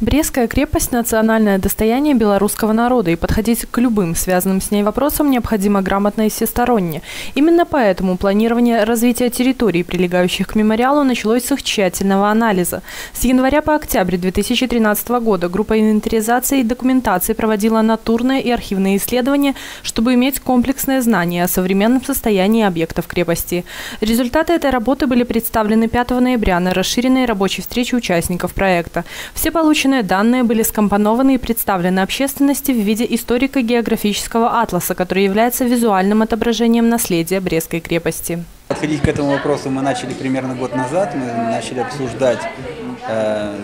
Брестская крепость – национальное достояние белорусского народа, и подходить к любым связанным с ней вопросам необходимо грамотно и всесторонне. Именно поэтому планирование развития территорий, прилегающих к мемориалу, началось с их тщательного анализа. С января по октябрь 2013 года группа инвентаризации и документации проводила натурные и архивные исследования, чтобы иметь комплексное знание о современном состоянии объектов крепости. Результаты этой работы были представлены 5 ноября на расширенной рабочей встрече участников проекта. Все полученные Полученные данные были скомпонованы и представлены общественности в виде историко-географического атласа, который является визуальным отображением наследия Брестской крепости. Подходить к этому вопросу мы начали примерно год назад. Мы начали обсуждать,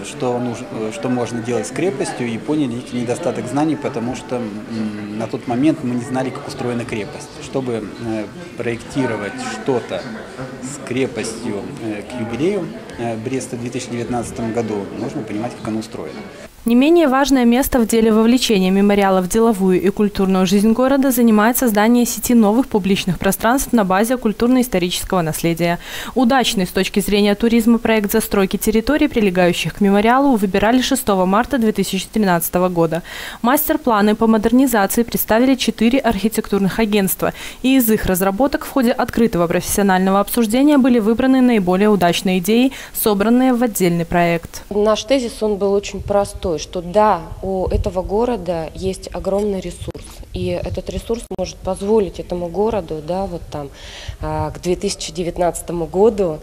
что, нужно, что можно делать с крепостью и поняли их недостаток знаний, потому что на тот момент мы не знали, как устроена крепость. Чтобы э, проектировать что-то с крепостью э, к юбилею Бреста в 2019 году, нужно понимать, как оно устроено. Не менее важное место в деле вовлечения мемориала в деловую и культурную жизнь города занимает создание сети новых публичных пространств на базе культурно-исторического наследия. Удачный с точки зрения туризма проект застройки территорий, прилегающих к мемориалу, выбирали 6 марта 2013 года. Мастер-планы по модернизации представили четыре архитектурных агентства, и из их разработок в ходе открытого профессионального обсуждения были выбраны наиболее удачные идеи, собранные в отдельный проект. Наш тезис он был очень простой такой, что да, у этого города есть огромный ресурс, и этот ресурс может позволить этому городу, да, вот там а, к 2019 году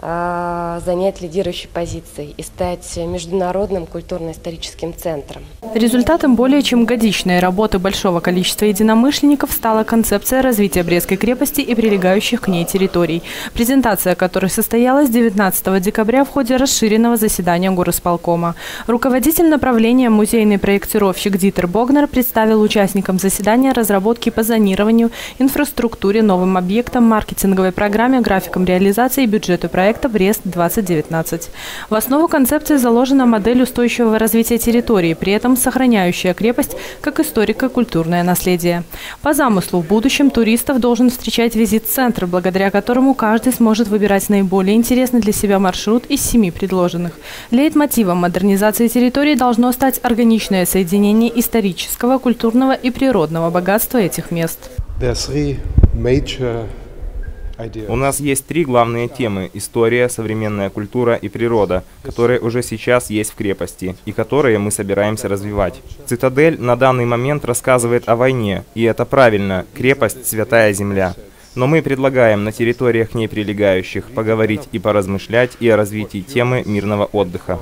занять лидирующие позиции и стать международным культурно-историческим центром. Результатом более чем годичной работы большого количества единомышленников стала концепция развития Брестской крепости и прилегающих к ней территорий, презентация которой состоялась 19 декабря в ходе расширенного заседания горосполкома. Руководитель направления музейный проектировщик Дитер Богнер представил участникам заседания разработки по зонированию, инфраструктуре, новым объектам, маркетинговой программе, графикам реализации и бюджету проекта проекта «Брест-2019». В основу концепции заложена модель устойчивого развития территории, при этом сохраняющая крепость как историко-культурное наследие. По замыслу, в будущем туристов должен встречать визит-центр, благодаря которому каждый сможет выбирать наиболее интересный для себя маршрут из семи предложенных. Лейтмотивом модернизации территории должно стать органичное соединение исторического, культурного и природного богатства этих мест. There are three major у нас есть три главные темы – история, современная культура и природа, которые уже сейчас есть в крепости и которые мы собираемся развивать. Цитадель на данный момент рассказывает о войне, и это правильно – крепость – святая земля. Но мы предлагаем на территориях к ней прилегающих поговорить и поразмышлять и о развитии темы мирного отдыха.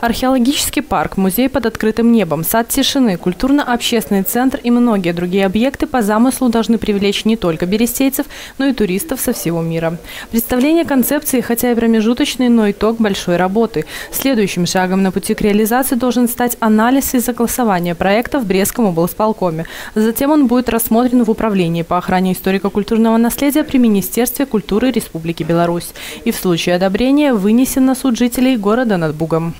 Археологический парк, музей под открытым небом, сад тишины, культурно-общественный центр и многие другие объекты по замыслу должны привлечь не только берестейцев, но и туристов со всего мира. Представление концепции, хотя и промежуточный, но итог большой работы. Следующим шагом на пути к реализации должен стать анализ и согласование проекта в Брестском облсполкоме. Затем он будет рассмотрен в Управлении по охране историко-культурного наследия при Министерстве культуры Республики Беларусь и в случае одобрения вынесен на суд жителей города над Бугом.